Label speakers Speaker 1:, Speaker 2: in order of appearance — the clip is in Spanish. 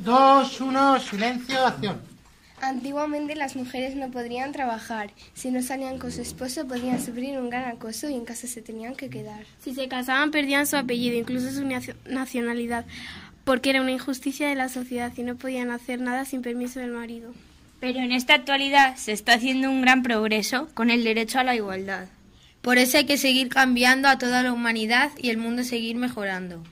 Speaker 1: Dos, uno, silencio, acción.
Speaker 2: Antiguamente las mujeres no podrían trabajar. Si no salían con su esposo podían sufrir un gran acoso y en casa se tenían que quedar.
Speaker 3: Si se casaban perdían su apellido, incluso su nacionalidad, porque era una injusticia de la sociedad y no podían hacer nada sin permiso del marido.
Speaker 4: Pero en esta actualidad se está haciendo un gran progreso con el derecho a la igualdad.
Speaker 5: Por eso hay que seguir cambiando a toda la humanidad y el mundo seguir mejorando.